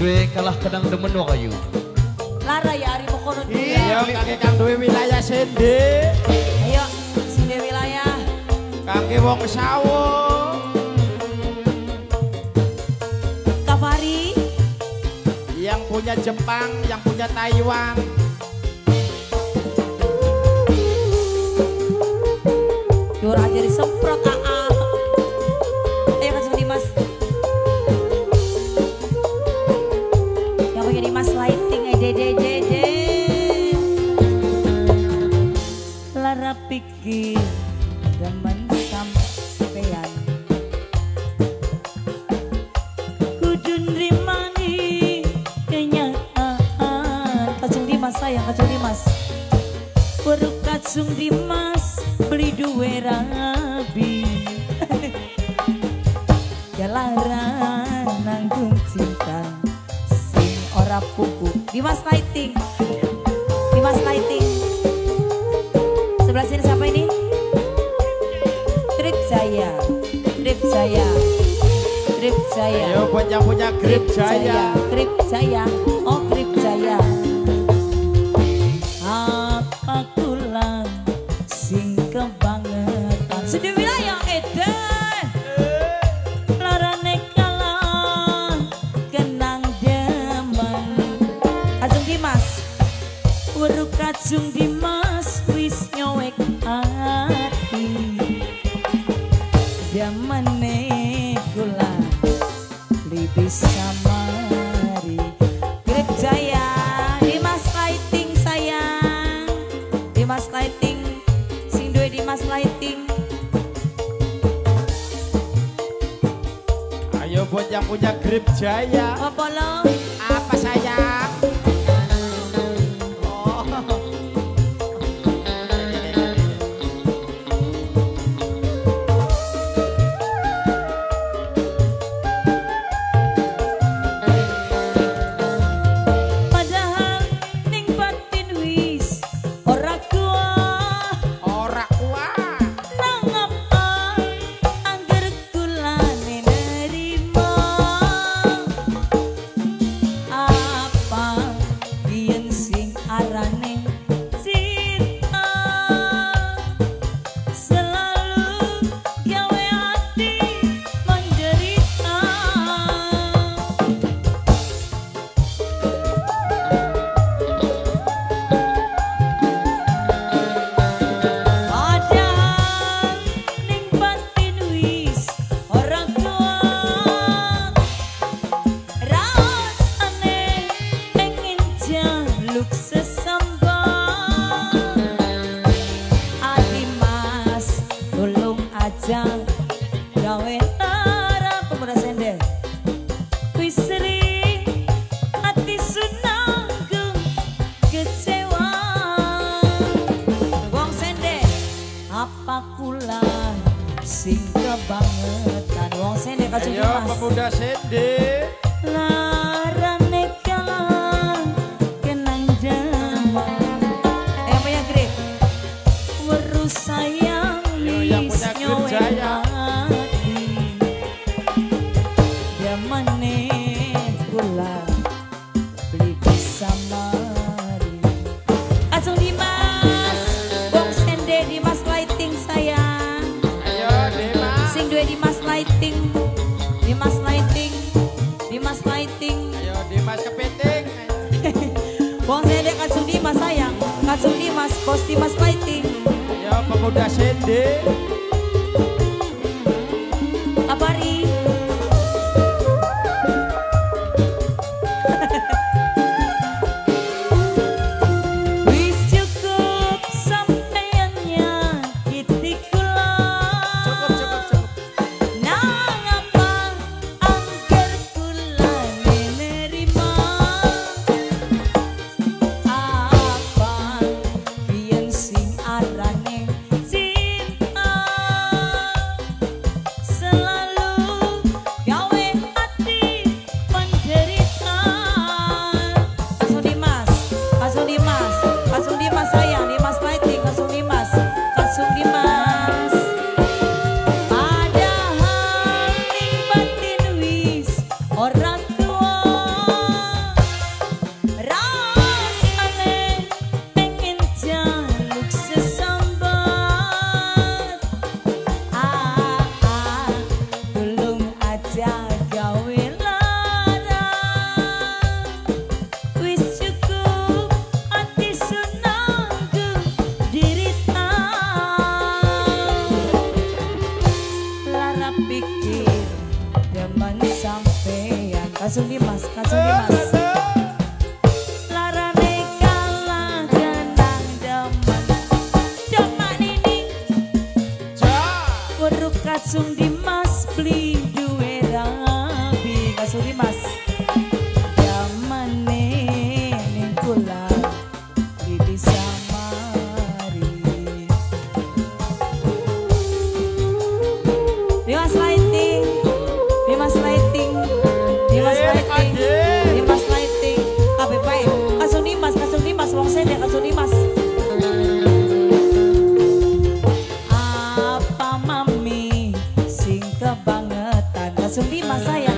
duwe kalah kadang demen wa kayu. Lara ya Ari Mokono Iya, kangge kang duwe wilayah sende. Ayo, sini wilayah. Kangge wong sawo. Kafari, Yang punya Jepang, yang punya Taiwan. Rabi Jalaran nanggung cinta Sing ora puku Dimas Lighting Dimas Lighting Sebelah sini siapa ini? Trip Jaya Trip Jaya Trip Jaya Ayo buat yang punya grip jaya. Trip Jaya Oh Kacung Dimas Wis nyowek hati Damane kula Libis samari Grip Jaya Dimas Lighting sayang Dimas Lighting Sing duwe Dimas Lighting Ayo buat yang punya grip jaya. Apa lo? Apa sayang? Kacung Ayo pemuda sende. Larane kalah kenang jaman Eh apa ya Greg? Weru sayang yang punya Dimas bos Dimas lighting Ayo pemuda sende. Kasung Dimas, kebangetan. Kasung Dimas sayang,